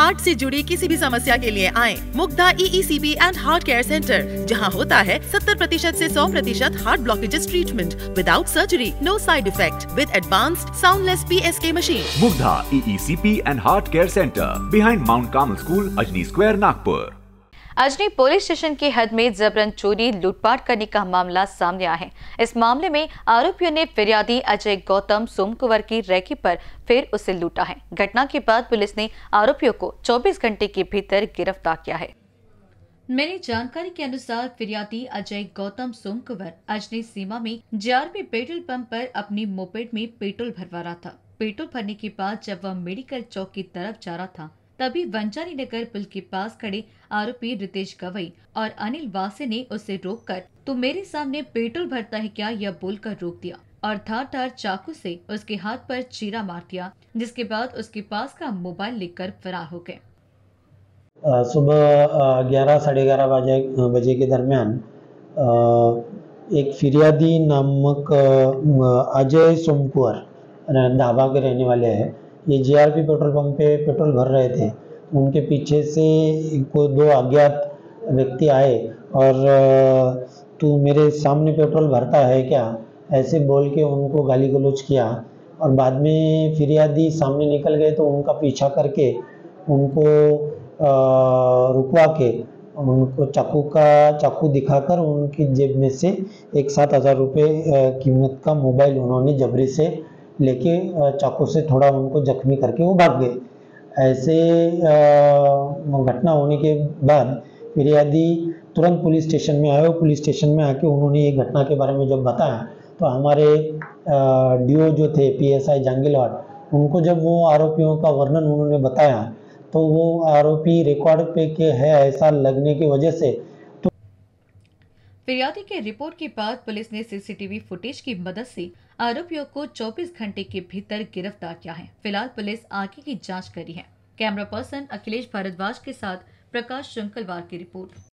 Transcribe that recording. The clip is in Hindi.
हार्ट से जुड़ी किसी भी समस्या के लिए आए Mugdha EECP and heart care centre जहाँ होता है 70 प्रतिशत ऐसी सौ प्रतिशत heart blockages treatment without surgery no side effect with advanced soundless P S K machine Mugdha EECP and heart care centre behind mount Carmel school Ajni square Nagpur. Ajni police station की हद में जबरन चोरी लूटपाट करने का मामला सामने आया है। इस मामले में आरोपियों ने फिरियादी अजय गौतम सोमकुवर की रैकी पर फिर उसे लूटा है। घटना के बाद पुलिस ने आरोपियों को 24 घंटे के भीतर गिरफ़्तार किया है। मिली जानकारी के अनुसार फिरियादी अजय गौतम सोमकुवर अजनी सीमा में जेआरपी पेट्रोल पंप पर अपनी मोपेड में पेट्रोल भरवा रहा था। पेट्रोल भरने के बाद जब वह मेडिकल चौक की तरफ़ जा रहा था तभी वंचारी नगर पुल के पास खड़े आरोपी रितेश गवई और अनिल वासे ने उसे रोककर, तू मेरे सामने पेट्रोल भरता है क्या? यह बोलकर रोक दिया और धार धार चाकू से उसके हाथ पर चीरा मार दिया, जिसके बाद उसके पास का मोबाइल लेकर फरार हो गए। सुबह ग्यारह, साढ़े ग्यारह बजे बजे के दरमियान एक फिरियादी नामक अजय सोमकुवर र- ढाबा के रहने वाले हैं ये जीआरपी पेट्रोल पंप पे पेट्रोल भर रहे थे। उनके पीछे से को दो अज्ञात व्यक्ति आए और तू मेरे सामने पेट्रोल भरता है क्या? ऐसे बोल के उनको गाली गलौज किया और बाद में फिरियादी सामने निकल गए तो उनका पीछा करके उनको रुकवा के उनको चाकू का चाकू दिखाकर उनकी जेब में से एक सात हज़ार रुपये कीमत का मोबाइल उन्होंने जबरी से लेके चाकू से थोड़ा उनको जख्मी करके वो भाग गए। ऐसे घटना होने के बाद फिरियादी तुरंत पुलिस स्टेशन में आए और पुलिस स्टेशन में आके उन्होंने ये घटना के बारे में जब बताया तो हमारे डीओ जो थे, पीएसआई जांगिलवाड़ उनको जब वो आरोपियों का वर्णन उन्होंने बताया तो वो आरोपी रिकॉर्ड पे के है ऐसा लगने की वजह से फिरियादी के रिपोर्ट के बाद पुलिस ने सीसीटीवी फुटेज की मदद से आरोपियों को 24 घंटे के भीतर गिरफ़्तार किया है। फ़िलहाल पुलिस आगे की जाँच कर है। कैमरा पर्सन अखिलेश भारद्वाज के साथ प्रकाश शंकलवार की रिपोर्ट।